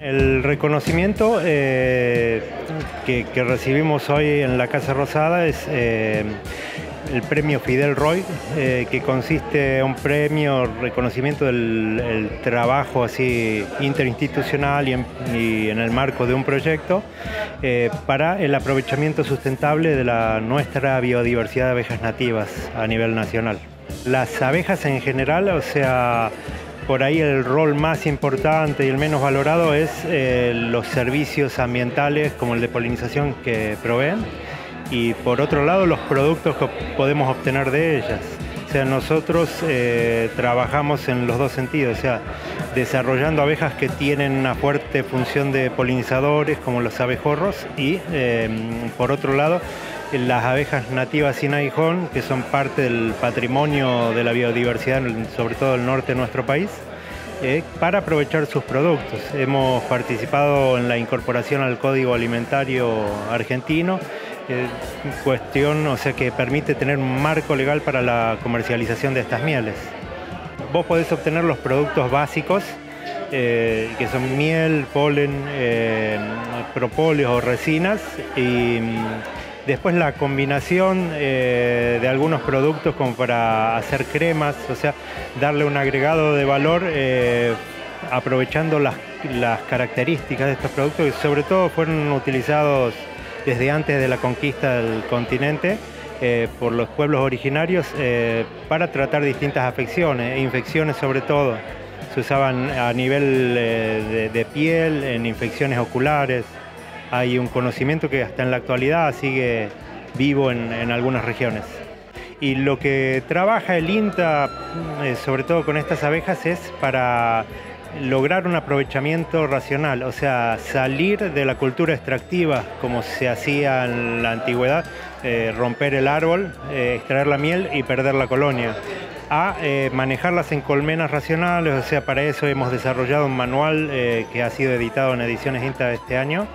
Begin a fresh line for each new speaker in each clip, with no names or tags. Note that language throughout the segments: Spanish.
El reconocimiento eh, que, recibimos hoy en la Casa Rosada es eh, el premio Fidel Roy, eh, que consiste en un premio, reconocimiento del trabajo así interinstitucional y en, el marco de un proyecto para el aprovechamiento sustentable de la nuestra biodiversidad de abejas nativas a nivel nacional. Las abejas en general, o sea, por ahí el rol más importante y el menos valorado es eh, los servicios ambientales como el de polinización que proveen y por otro lado los productos que podemos obtener de ellas. O sea, nosotros eh, trabajamos en los dos sentidos, o sea, desarrollando abejas que tienen una fuerte función de polinizadores como los abejorros y eh, por otro lado las abejas nativas sin aguijón, que son parte del patrimonio de la biodiversidad, sobre todo el norte de nuestro país, eh, para aprovechar sus productos. Hemos participado en la incorporación al Código Alimentario Argentino, eh, cuestión o sea, que permite tener un marco legal para la comercialización de estas mieles. Vos podés obtener los productos básicos, eh, que son miel, polen, propóleos o resinas, y Después la combinación eh, de algunos productos como para hacer cremas, o sea, darle un agregado de valor eh, aprovechando las, características de estos productos que sobre todo fueron utilizados desde antes de la conquista del continente eh, por los pueblos originarios para tratar distintas afecciones, e infecciones sobre todo. Se usaban a nivel de piel, en infecciones oculares, hay un conocimiento que hasta en la actualidad sigue vivo en, algunas regiones. Y lo que trabaja el INTA, eh, sobre todo con estas abejas, es para lograr un aprovechamiento racional, o sea, salir de la cultura extractiva como se hacía en la antigüedad, eh, romper el árbol, eh, extraer la miel y perder la colonia, a manejarlas en colmenas racionales, o sea, para eso hemos desarrollado un manual que ha sido editado en ediciones INTA este año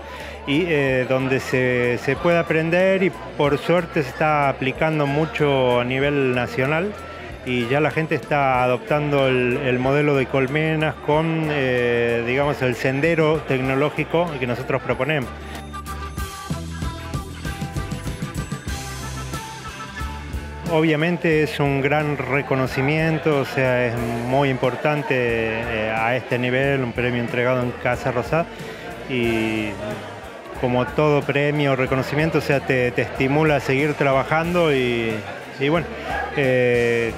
y eh, donde se, puede aprender y por suerte se está aplicando mucho a nivel nacional y ya la gente está adoptando el, modelo de colmenas con, eh, digamos, el sendero tecnológico que nosotros proponemos. Obviamente es un gran reconocimiento, o sea, es muy importante eh, a este nivel, un premio entregado en Casa Rosada y como todo premio o reconocimiento, o sea, te, estimula a seguir trabajando y, bueno, eh,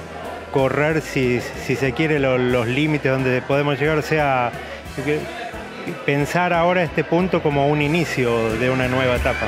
correr si, se quiere los límites donde podemos llegar, o sea, pensar ahora este punto como un inicio de una nueva etapa.